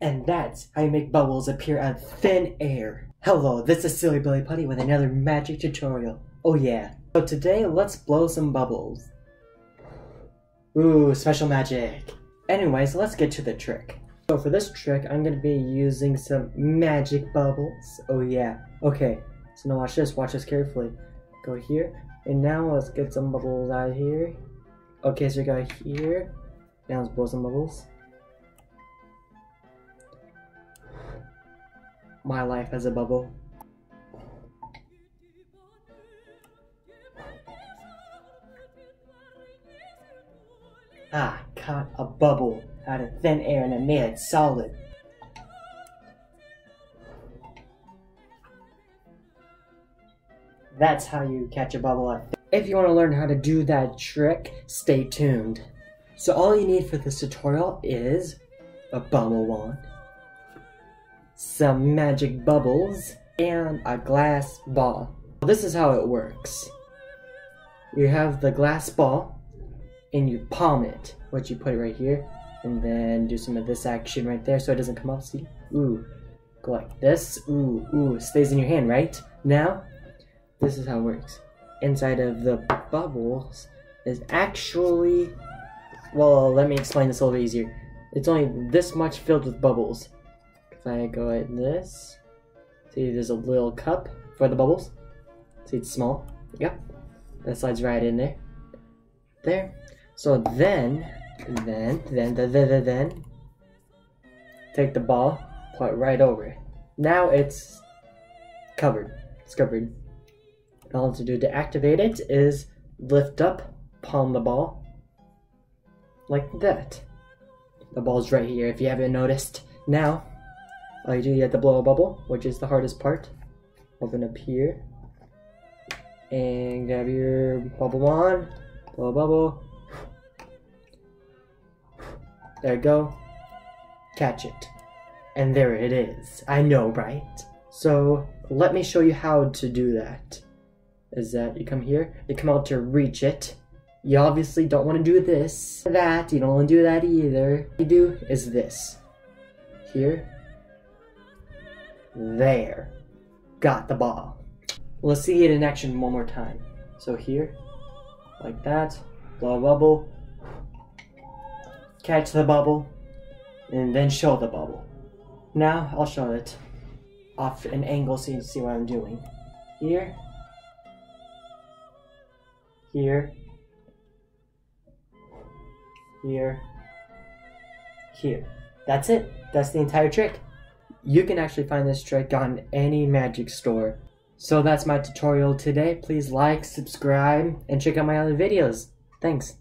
And that's how you make bubbles appear out of thin air. Hello, this is Silly Billy Puddy with another magic tutorial. Oh yeah. So today, let's blow some bubbles. Ooh, special magic. Anyways, let's get to the trick. So for this trick, I'm gonna be using some magic bubbles. Oh yeah. Okay, so now watch this, watch this carefully. Go here, and now let's get some bubbles out here. Okay, so we got here. Now let's blow some bubbles. My life as a bubble. Ah, caught a bubble out of thin air and I made it solid. That's how you catch a bubble If you want to learn how to do that trick, stay tuned. So all you need for this tutorial is a bubble wand, some magic bubbles, and a glass ball. This is how it works. You have the glass ball, and you palm it, which you put it right here, and then do some of this action right there so it doesn't come off, see? Ooh, go like this, ooh, ooh, stays in your hand, right? Now, this is how it works. Inside of the bubbles is actually, well, let me explain this a little easier. It's only this much filled with bubbles. I go like this, see there's a little cup for the bubbles. See it's small. Yep. That slides right in there. There. So then, then, then, then, then, then, take the ball, put it right over it. Now it's covered. It's covered. All to do to activate it is lift up, palm the ball, like that. The ball's right here if you haven't noticed. Now, all you do, you have to blow a bubble, which is the hardest part. Open up here. And grab your bubble wand. Blow a bubble. There you go. Catch it. And there it is. I know, right? So, let me show you how to do that. Is that you come here, you come out to reach it. You obviously don't want to do this, that, you don't want to do that either. What you do is this. Here, there. Got the ball. Let's see it in action one more time. So here, like that, blow a bubble, catch the bubble, and then show the bubble. Now I'll show it off an angle so you can see what I'm doing. Here, here, here, here. That's it. That's the entire trick you can actually find this trick on any magic store. So that's my tutorial today. Please like, subscribe, and check out my other videos. Thanks.